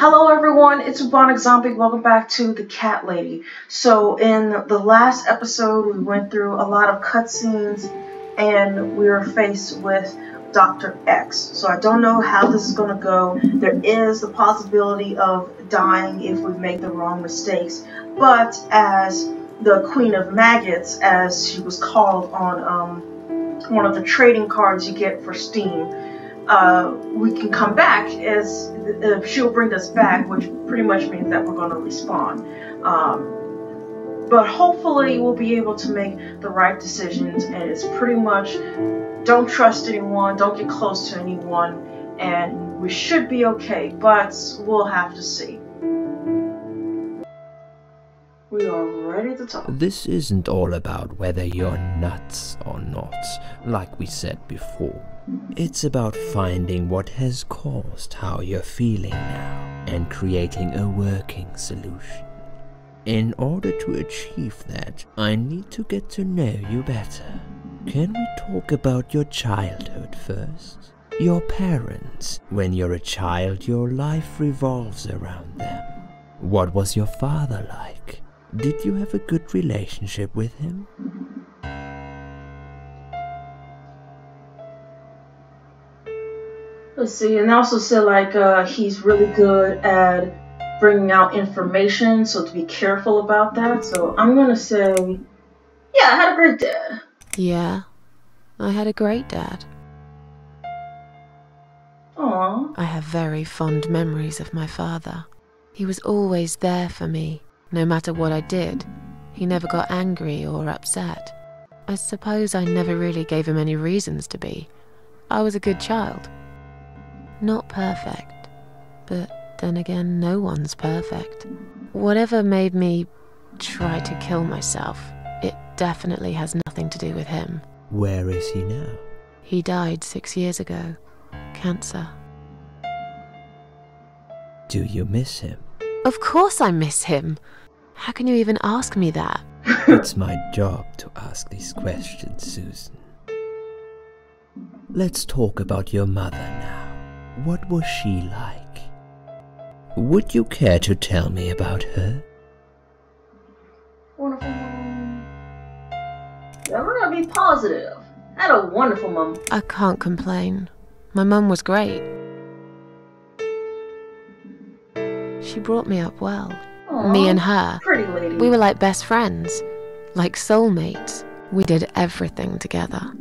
Hello everyone, it's Bubonic Zombie. Welcome back to The Cat Lady. So in the last episode, we went through a lot of cutscenes and we were faced with Dr. X. So I don't know how this is going to go. There is the possibility of dying if we make the wrong mistakes. But as the Queen of Maggots, as she was called on um, one of the trading cards you get for Steam, uh, we can come back as uh, she'll bring us back, which pretty much means that we're going to respawn. Um, but hopefully, we'll be able to make the right decisions, and it's pretty much don't trust anyone, don't get close to anyone, and we should be okay, but we'll have to see. We are ready to talk. This isn't all about whether you're nuts or not, like we said before. Mm-hmm. It's about finding what has caused how you're feeling now and creating a working solution. In order to achieve that, I need to get to know you better. Can we talk about your childhood first? Your parents. When you're a child, your life revolves around them. What was your father like? Did you have a good relationship with him? Let's see, and also said like uh, he's really good at bringing out information, so to be careful about that. So I'm gonna say, yeah, I had a great dad. Yeah, I had a great dad. Aww. I have very fond memories of my father. He was always there for me, no matter what I did. He never got angry or upset. I suppose I never really gave him any reasons to be. I was a good child. Not perfect, but then again, no one's perfect. Whatever made me try to kill myself, it definitely has nothing to do with him. Where is he now? He died six years ago. Cancer. Do you miss him? Of course I miss him. How can you even ask me that? it's my job to ask these questions, Susan. Let's talk about your mother now. What was she like? Would you care to tell me about her? Wonderful mom. Yeah, we're gonna be positive. I had a wonderful mom. I can't complain. My mum was great. She brought me up well. Aww, Me and her. Pretty lady. We were like best friends, like soulmates. We did everything together.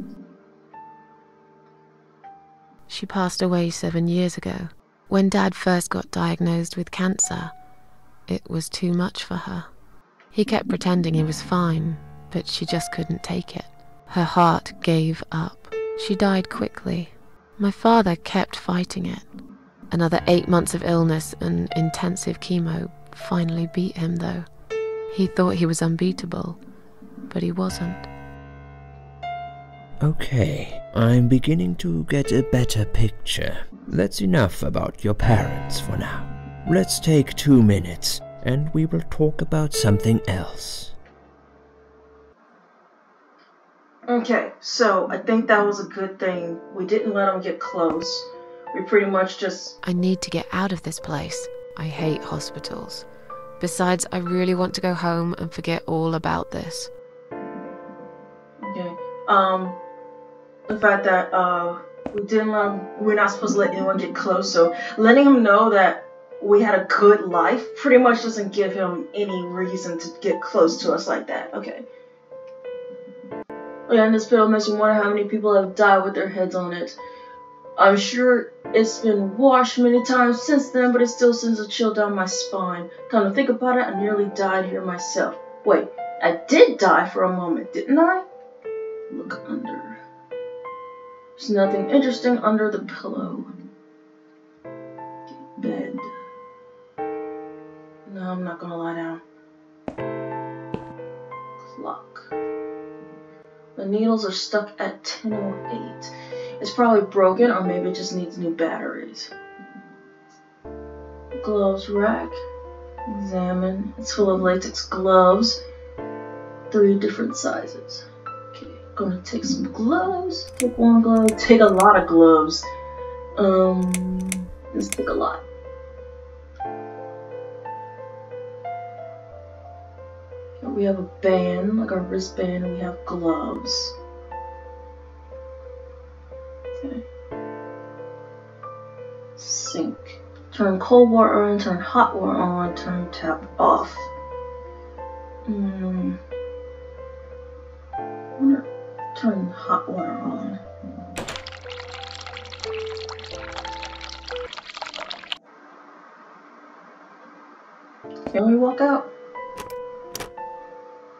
She passed away seven years ago. When Dad first got diagnosed with cancer, it was too much for her. He kept pretending he was fine, but she just couldn't take it. Her heart gave up. She died quickly. My father kept fighting it. Another eight months of illness and intensive chemo finally beat him, though. He thought he was unbeatable, but he wasn't. Okay, I'm beginning to get a better picture. That's enough about your parents for now. Let's take two minutes and we will talk about something else. Okay, so I think that was a good thing. We didn't let them get close. We pretty much just. I need to get out of this place. I hate hospitals. Besides, I really want to go home and forget all about this. Okay. Um, the fact that uh we didn't let 'em- we're not supposed to let anyone get close. So letting him know that we had a good life pretty much doesn't give him any reason to get close to us like that. Okay. And this film makes me wonder how many people have died with their heads on it. I'm sure it's been washed many times since then, but it still sends a chill down my spine. Come to think about it, I nearly died here myself. Wait, I did die for a moment, didn't I? Look under. There's nothing interesting under the pillow. Bed. No, I'm not gonna lie down. Clock. The needles are stuck at 1008. It's probably broken or maybe it just needs new batteries. Gloves rack. Examine. It's full of latex gloves. Three different sizes. Okay, gonna take some gloves. Take one glove. Take a lot of gloves. Um, let's take a lot. We have a band, like our wristband, and we have gloves. Turn cold water on, turn hot water on, turn tap off. Hmm. turn hot water on. Can we walk out?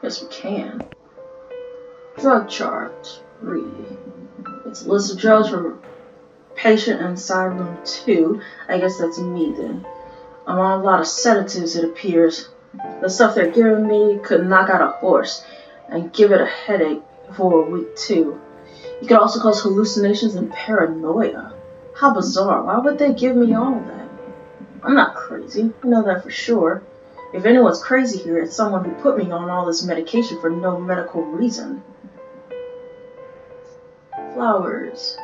Yes, we can. Drug chart. Read. It's a list of drugs for patient inside room 2. I guess that's me then. Um, I'm on a lot of sedatives, it appears. The stuff they're giving me could knock out a horse and give it a headache for a week too. It could also cause hallucinations and paranoia. How bizarre. Why would they give me all that? I'm not crazy. I know that for sure. If anyone's crazy here, it's someone who put me on all this medication for no medical reason. Flowers.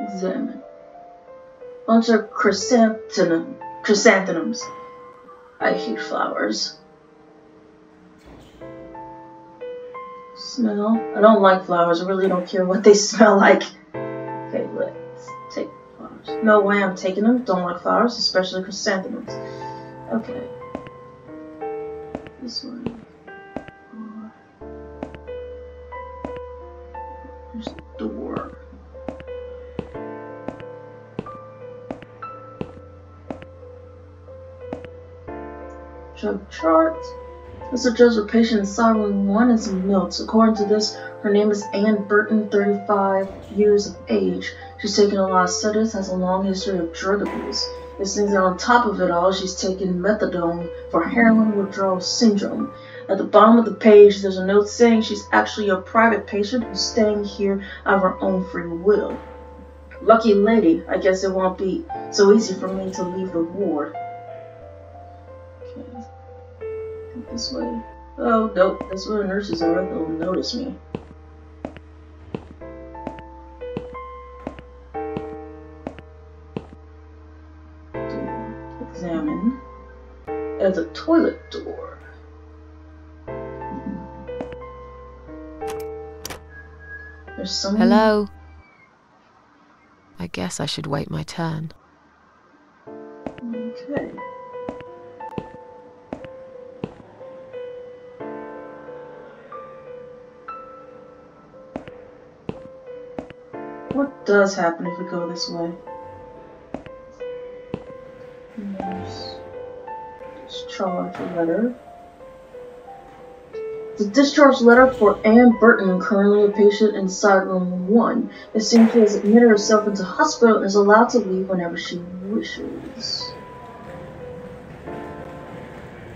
Examine. Bunch of chrysanthemum, chrysanthemums. I hate flowers. Smell. I don't like flowers. I really don't care what they smell like. Okay, let's take flowers. No way I'm taking them. Don't like flowers, especially chrysanthemums. Okay. This one. Drug chart. This address of patient inside room 1 and some notes. According to this, her name is Anne Burton, 35 years of age. She's taken a lot of sedatives, has a long history of drug abuse. It things that on top of it all, she's taken methadone for heroin withdrawal syndrome. At the bottom of the page, there's a note saying she's actually a private patient who's staying here of her own free will. Lucky lady, I guess it won't be so easy for me to leave the ward. This way. Oh, nope, that's where the nurses are. They'll notice me. Examine. There's a toilet door. There's someone. Hello? I guess I should wait my turn. Okay. Does happen if we go this way? There's discharge letter. The discharge letter for Anne Burton, currently a patient inside room 1. It seems she has admitted herself into hospital and is allowed to leave whenever she wishes.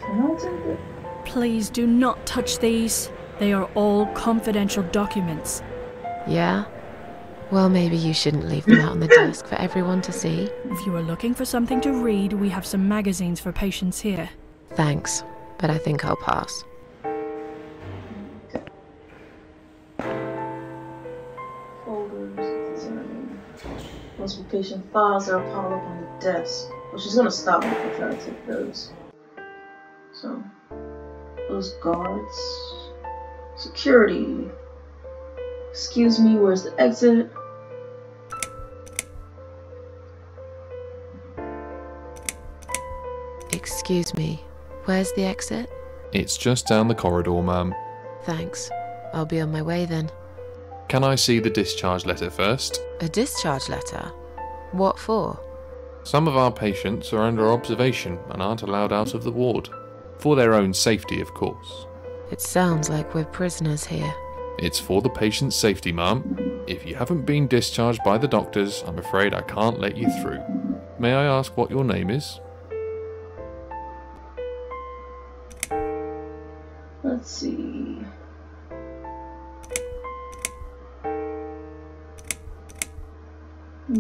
Can I take it? Please do not touch these. They are all confidential documents. Yeah? Well, maybe you shouldn't leave them out on the desk for everyone to see. If you are looking for something to read, we have some magazines for patients here. Thanks, but I think I'll pass. Folders, examine. Patient files are piled up on the desk. Well, she's gonna stop me if I try to take those. So, those guards. Security. Excuse me, where's the exit? Excuse me, where's the exit? It's just down the corridor, ma'am. Thanks. I'll be on my way then. Can I see the discharge letter first? A discharge letter? What for? Some of our patients are under observation and aren't allowed out of the ward. For their own safety, of course. It sounds like we're prisoners here. It's for the patient's safety, ma'am. If you haven't been discharged by the doctors, I'm afraid I can't let you through. May I ask what your name is? Let's see.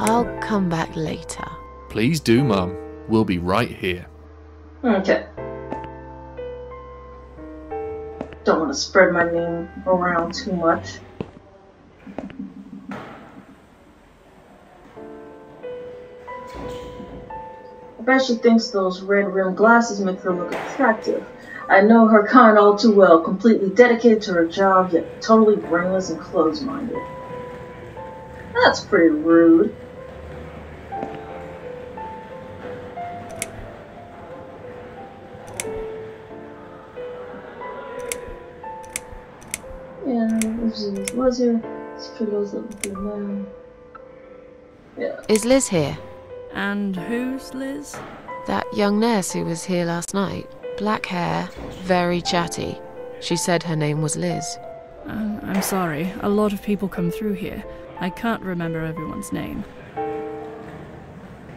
I'll come back later. Please do, ma'am. We'll be right here. Okay. Don't want to spread my name around too much. I bet she thinks those red rimmed glasses make her look attractive. I know her kind all too well, completely dedicated to her job, yet totally brainless and closed-minded. That's pretty rude. This is Liz here. Security's looking through now. Yeah. Is Liz here? And who's Liz? That young nurse who was here last night. Black hair, very chatty. She said her name was Liz. Uh, I'm sorry, a lot of people come through here. I can't remember everyone's name.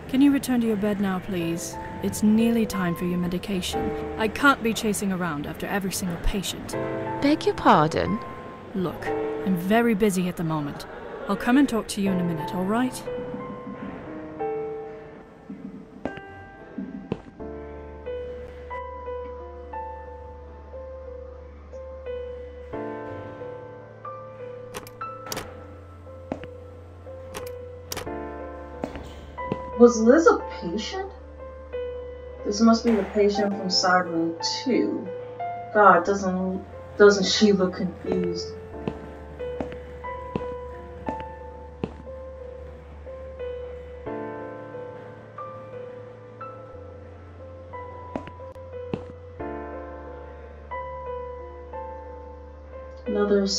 Can you return to your bed now, please? It's nearly time for your medication. I can't be chasing around after every single patient. Beg your pardon? Look, I'm very busy at the moment. I'll come and talk to you in a minute, alright? Was Liz a patient? This must be the patient from side room two. God, doesn't doesn't she look confused?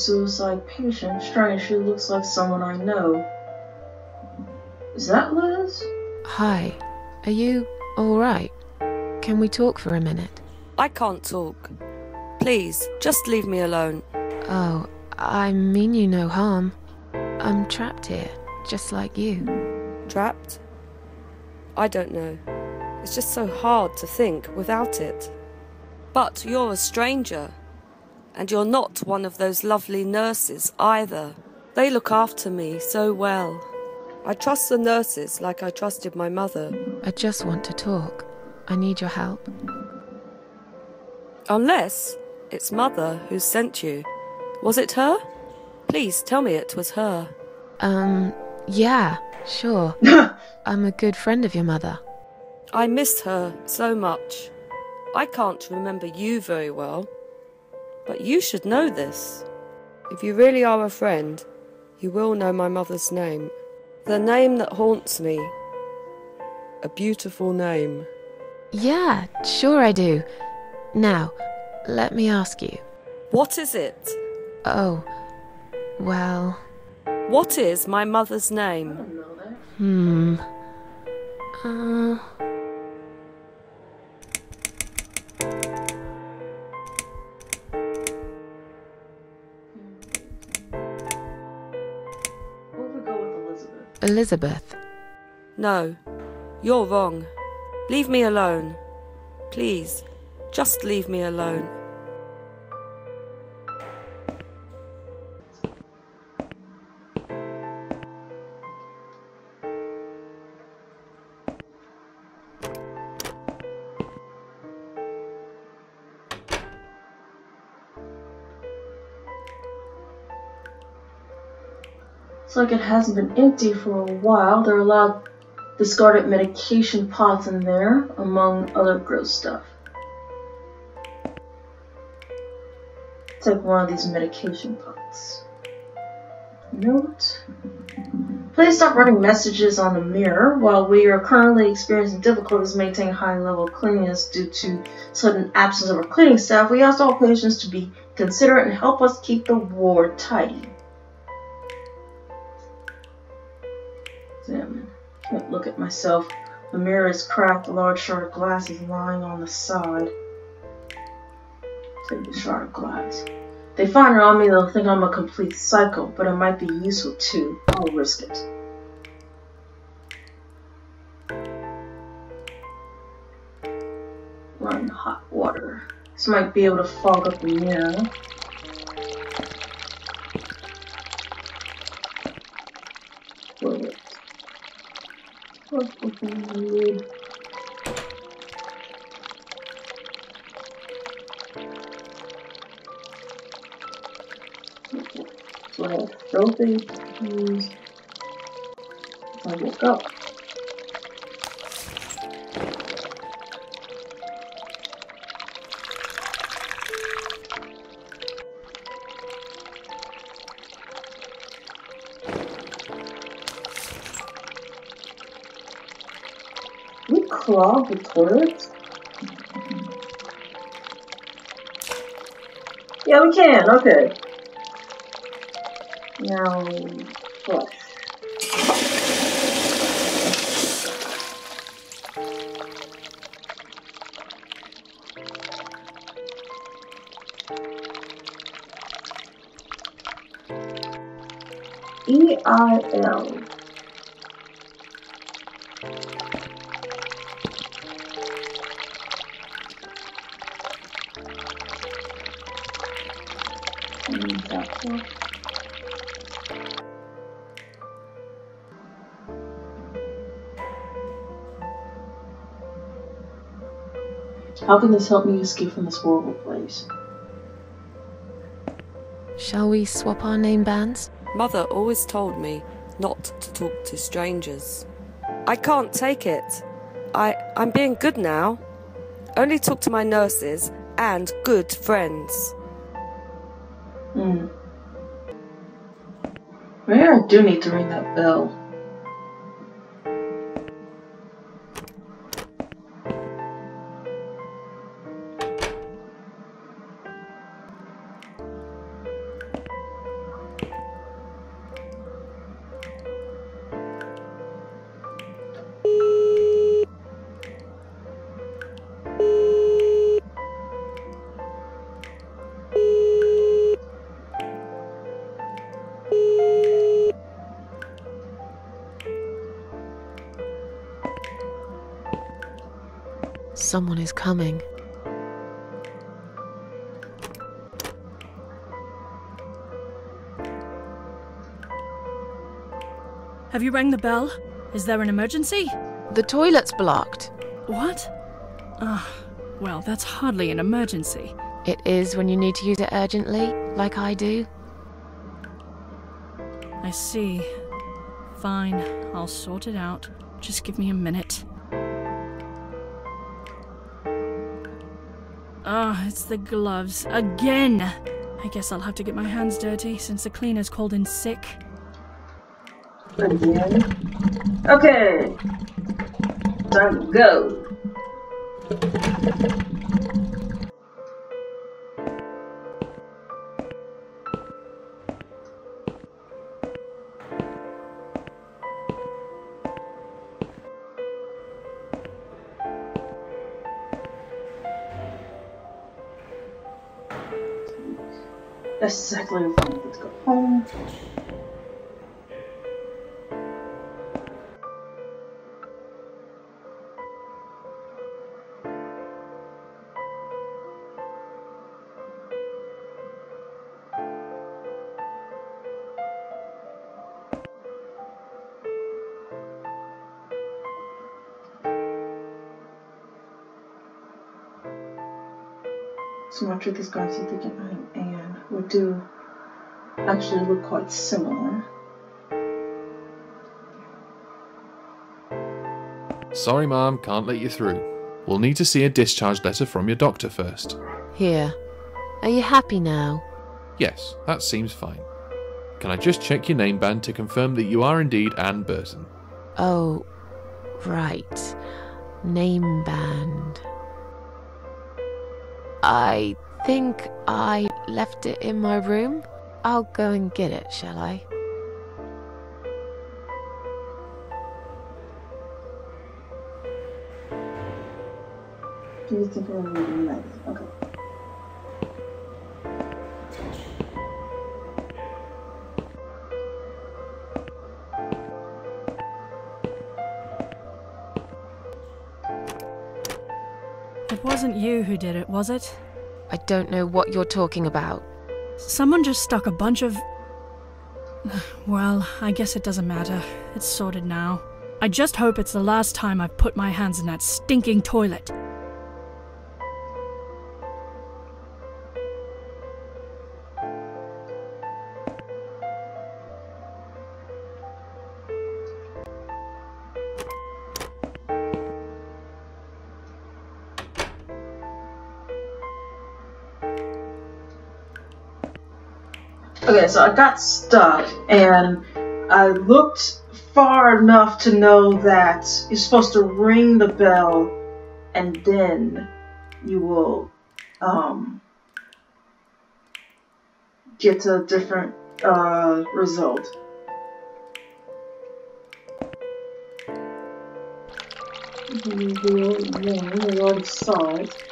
Suicide patient. Strange, she looks like someone I know. Is that Liz? Hi. Are you alright? Can we talk for a minute? I can't talk. Please, just leave me alone. Oh, I mean you no harm. I'm trapped here, just like you. Trapped? I don't know. It's just so hard to think without it. But you're a stranger. And you're not one of those lovely nurses either. They look after me so well. I trust the nurses like I trusted my mother. I just want to talk. I need your help. Unless it's mother who sent you. Was it her? Please tell me it was her. Um, yeah, sure. I'm a good friend of your mother. I miss her so much. I can't remember you very well. But you should know this. If you really are a friend, you will know my mother's name. The name that haunts me. A beautiful name. Yeah, sure I do. Now, let me ask you. What is it? Oh, well, What is my mother's name? hmm. Uh, Elizabeth? No, you're wrong. Leave me alone. Please, just leave me alone. Like it hasn't been empty for a while. There are a lot of discarded medication pots in there, among other gross stuff. Take one of these medication pots. Note. Please stop running messages on the mirror. While we are currently experiencing difficulties maintaining high level cleanliness due to sudden absence of our cleaning staff, we ask all patients to be considerate and help us keep the ward tidy. Can't look at myself. The mirror is cracked. A large shard of glass is lying on the side. Take the shard of glass. They find it on me, they'll think I'm a complete psycho, but it might be useful too. I'll risk it. Run hot water. This might be able to fog up the mirror. things to use if I walk up. We clog the toilets? Yeah, we can, okay. Now, flush. E How can this help me escape from this horrible place? Shall we swap our name bands? Mother always told me not to talk to strangers. I can't take it. I I'm being good now. Only talk to my nurses and good friends. Hmm. Maybe I do need to ring that bell. Someone is coming. Have you rang the bell? Is there an emergency? The toilet's blocked. What? Ah, well, that's hardly an emergency. It is when you need to use it urgently, like I do. I see. Fine, I'll sort it out. Just give me a minute. Ah, it's the gloves. Again! I guess I'll have to get my hands dirty since the cleaner's called in sick. Okay. Time to go. Exactly wanted to go home. So much of this guy so thinking I Anne would do actually look quite similar. Sorry, Mom, can't let you through. We'll need to see a discharge letter from your doctor first. Here. Are you happy now? Yes, that seems fine. Can I just check your name band to confirm that you are indeed Anne Burton? Oh, right. Name band. I think I left it in my room. I'll go and get it, shall I? Do you think I'm really nice? Okay. It wasn't you who did it, was it? I don't know what you're talking about. Someone just stuck a bunch of. Well, I guess it doesn't matter. It's sorted now. I just hope it's the last time I've put my hands in that stinking toilet. Okay, so I got stuck and I looked far enough to know that you're supposed to ring the bell and then you will um, get a different uh, result. We already saw it.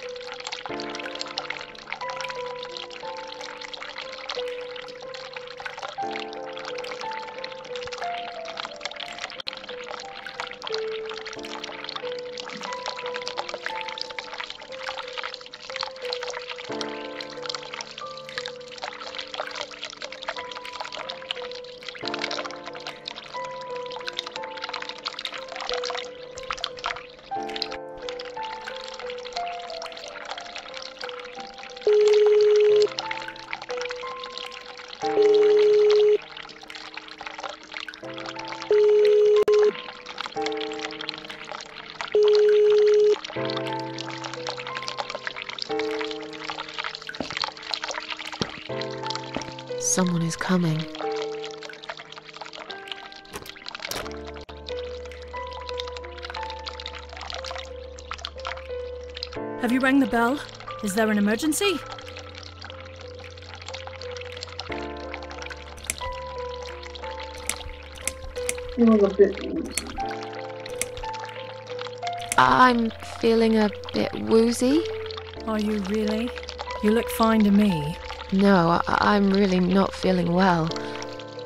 Is coming. Have you rang the bell? Is there an emergency? A bit woozy. I'm feeling a bit woozy. Are you really? You look fine to me. No, I- I'm really not feeling well.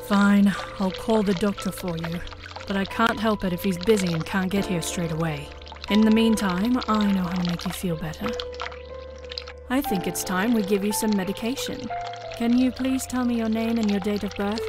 Fine, I'll call the doctor for you. But I can't help it if he's busy and can't get here straight away. In the meantime, I know how to make you feel better. I think it's time we give you some medication. Can you please tell me your name and your date of birth?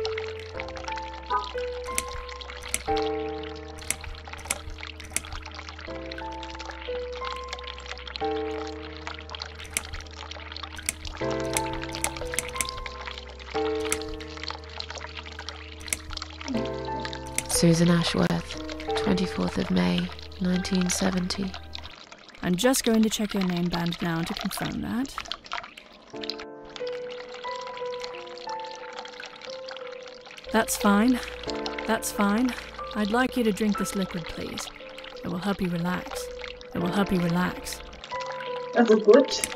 Susan Ashworth, 24th of May, 1970. I'm just going to check your name band now to confirm that. That's fine. That's fine. I'd like you to drink this liquid, please. It will help you relax. It will help you relax. That's a glitch.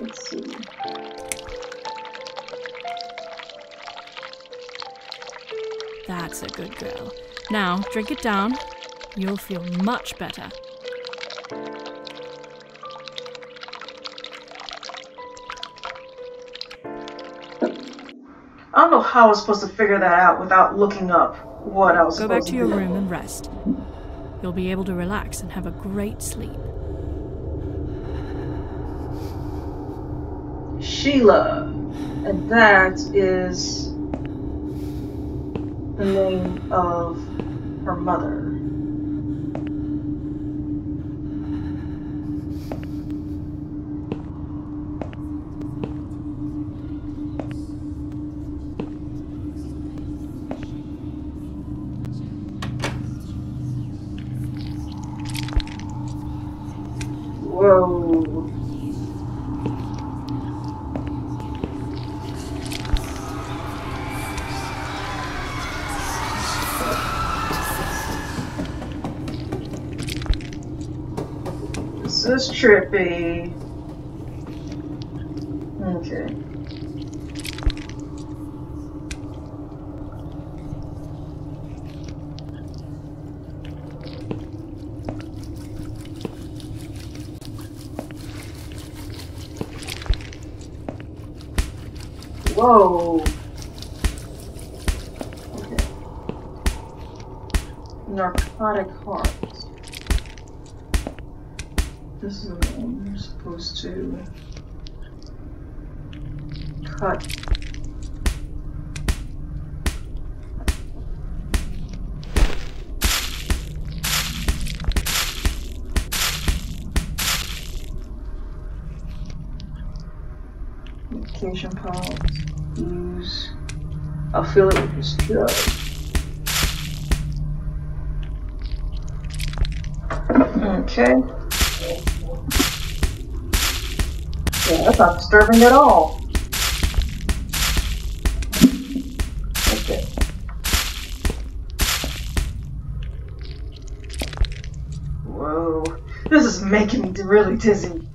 Let's see. That's a good girl. Now, drink it down. You'll feel much better. I don't know how I was supposed to figure that out without looking up what I was Go back supposed to your do. room and rest. You'll be able to relax and have a great sleep. Sheila. And that is the name of her mother. Trippy. Okay. Whoa. Okay. Narcotic heart. This is one you're supposed to cut. Medication pause. Use. I'll fill it with this drug. at all. Whoa. This is making me really dizzy.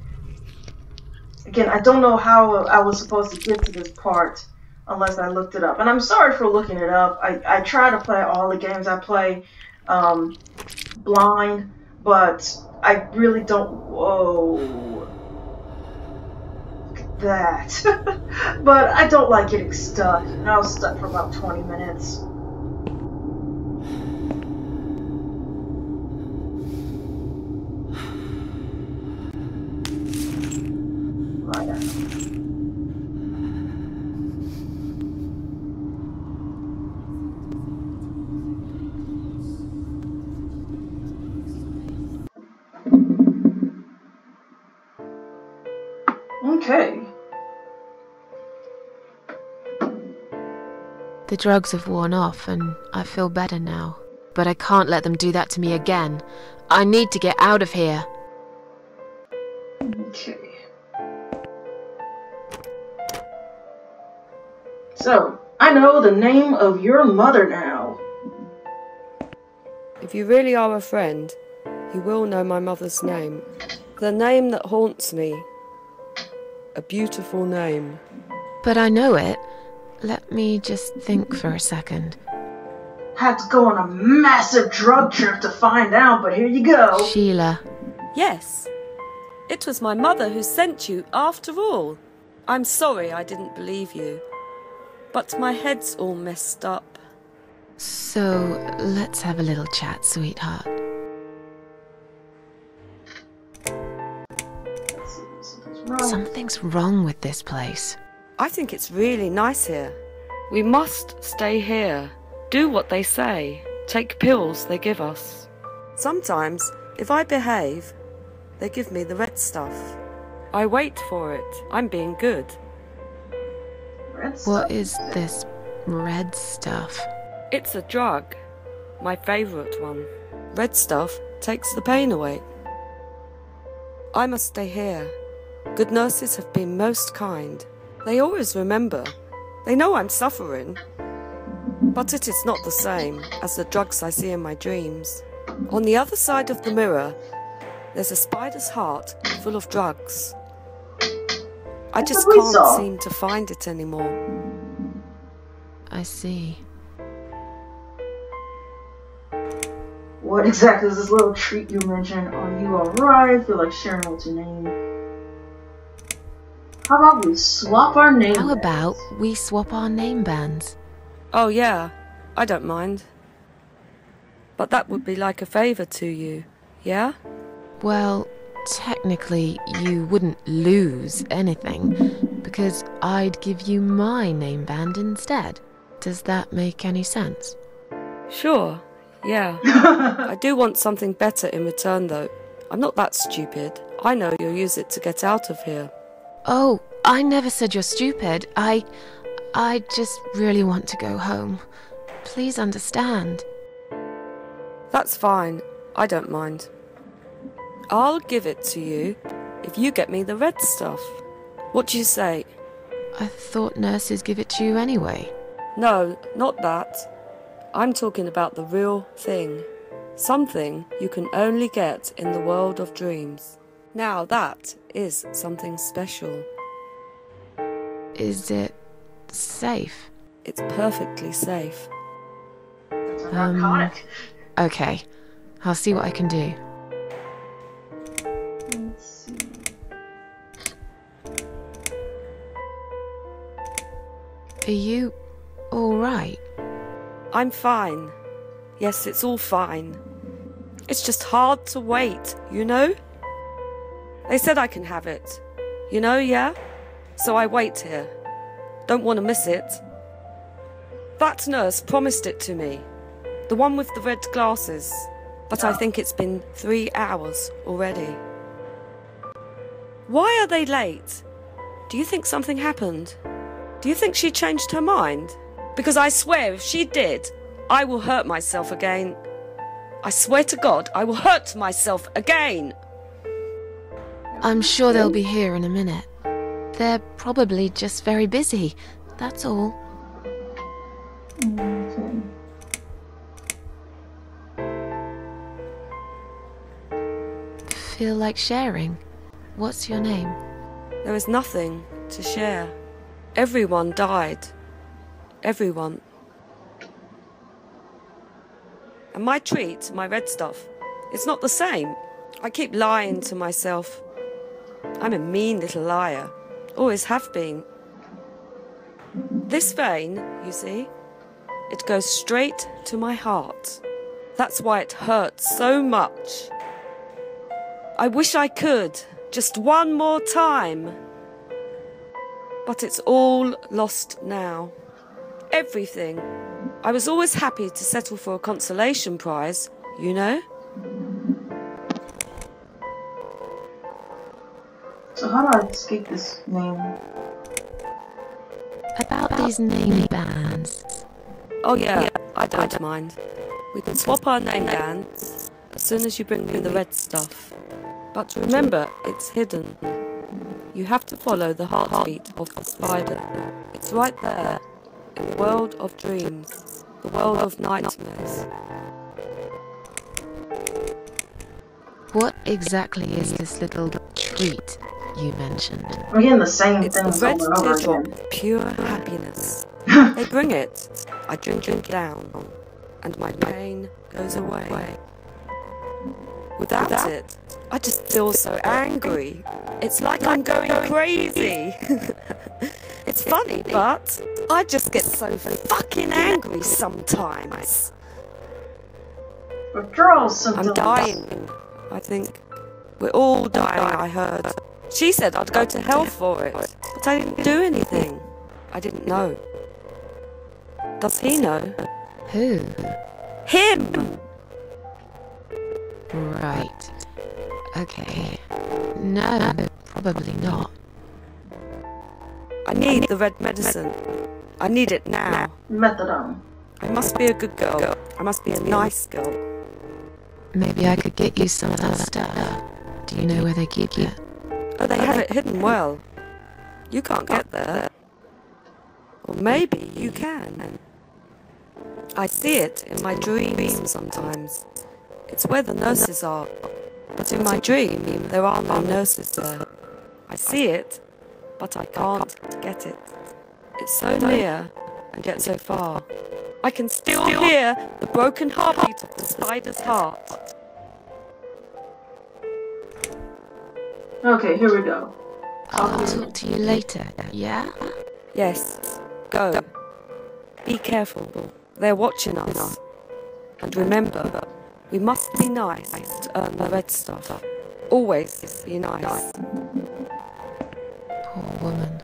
Again, I don't know how I was supposed to get to this part unless I looked it up. And I'm sorry for looking it up. I, I try to play all the games I play um, blind, but I really don't... Whoa. That. but I don't like getting stuck. And I was stuck for about 20 minutes. The drugs have worn off and I feel better now. But I can't let them do that to me again. I need to get out of here. Okay. So, I know the name of your mother now. If you really are a friend, you will know my mother's name. The name that haunts me. A beautiful name. But I know it. Let me just think for a second. Had to go on a massive drug trip to find out, but here you go. Sheila. Yes. It was my mother who sent you, after all. I'm sorry I didn't believe you. But my head's all messed up. So, let's have a little chat, sweetheart. Something's wrong with this place. I think it's really nice here. We must stay here. Do what they say. Take pills they give us. Sometimes, if I behave, they give me the red stuff. I wait for it. I'm being good. Red stuff. What is this red stuff? It's a drug. My favourite one. Red stuff takes the pain away. I must stay here. Good nurses have been most kind. They always remember. They know I'm suffering. But it is not the same as the drugs I see in my dreams. On the other side of the mirror, there's a spider's heart full of drugs. I just can't seem to find it anymore. I see. What exactly is this little treat you mentioned? Are you alright? Feel like sharing what's your name? How about we swap our names? How about we swap our name bands? Oh, yeah, I don't mind. But that would be like a favour to you, yeah? Well, technically, you wouldn't lose anything because I'd give you my name band instead. Does that make any sense? Sure, yeah. I do want something better in return, though. I'm not that stupid. I know you'll use it to get out of here. Oh, I never said you're stupid. I. I just really want to go home. Please understand. That's fine. I don't mind. I'll give it to you if you get me the red stuff. What do you say? I thought nurses give it to you anyway. No, not that. I'm talking about the real thing. Something you can only get in the world of dreams. Now that is something special. Is it safe? It's perfectly safe. Um. Okay, I'll see what I can do. Are you alright? I'm fine. Yes, it's all fine. It's just hard to wait, you know? They said I can have it. You know, yeah? So I wait here. Don't want to miss it. That nurse promised it to me. The one with the red glasses. But I think it's been three hours already. Why are they late? Do you think something happened? Do you think she changed her mind? Because I swear if she did, I will hurt myself again. I swear to God, I will hurt myself again. I'm sure they'll be here in a minute. They're probably just very busy. That's all. Feel like sharing? What's your name? There is nothing to share. Everyone died. Everyone. And my treat, my red stuff, it's not the same. I keep lying to myself. I'm a mean little liar. Always have been. This vein, you see, it goes straight to my heart. That's why it hurts so much. I wish I could, just one more time. But it's all lost now. Everything. I was always happy to settle for a consolation prize, you know? So how do I escape this name? About these name bands. Oh yeah, I don't mind. We can swap our name bands as soon as you bring me the red stuff. But remember, it's hidden. You have to follow the heartbeat of the spider. It's right there, in the world of dreams, the world of nightmares. What exactly is this little treat you mentioned? I'm getting the same It's thing red over teardrop, again. pure happiness. they bring it. I drink it down, and my pain goes away. Without it, I just feel so angry. It's like I'm going crazy. it's funny, but I just get so fucking angry sometimes. Withdrawal symptoms. I'm dying, I think. We're all dying, I heard. She said I'd go to hell for it, but I didn't do anything. I didn't know. Does he know? Who? Him! Right. Okay. No, probably not. I need the red medicine. I need it now. Methadone. I must be a good girl. I must be a nice girl. Maybe I could get you some of that stuff. Do you know where they keep it? Oh, they have it hidden well. You can't get there. Or maybe you can. I see it in my dreams sometimes. It's where the nurses are. But in my dream, there are no nurses there. I see it, but I can't get it. It's so near, and yet so far. I can still hear the broken heartbeat of the spider's heart. Okay, here we go. I'll talk to you later, yeah? Yes, go. Be careful. They're watching us. And remember, we must be nice to earn the red stuff. Always be nice. Poor woman.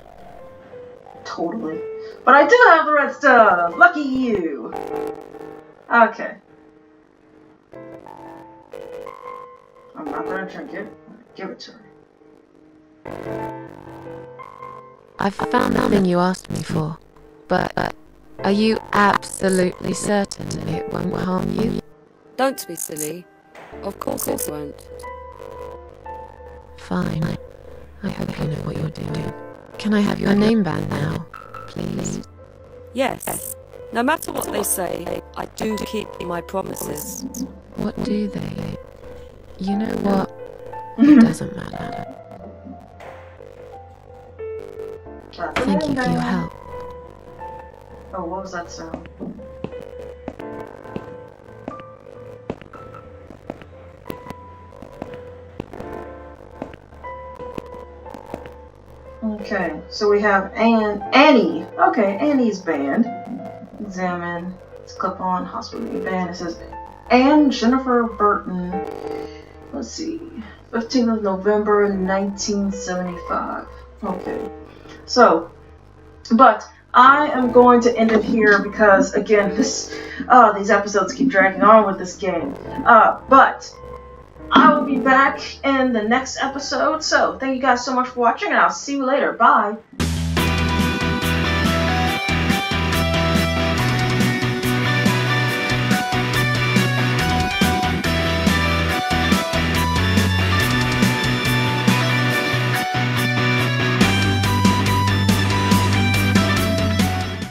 Totally. But I do have the red stuff. Lucky you. Okay. I'm not gonna drink it. Give it to her. I've found the thing you asked me for, but uh, are you absolutely certain it won't harm you? Don't be silly. Of course it won't. Fine. I hope you know what you're doing. Can I have your name band now, please? Yes. No matter what they say, I do keep my promises. What do they? You know what? It doesn't matter. Thank you for your help. Oh, what was that sound? Okay, so we have Anne, Annie. Okay, Annie's band. Examine. Let's click on hospital band. It says Anne Jennifer Burton. Let's see. 15th of November 1975. Okay. So, but I am going to end it here because again, this uh, these episodes keep dragging on with this game. Uh, but I will be back in the next episode. So thank you guys so much for watching, and I'll see you later. Bye.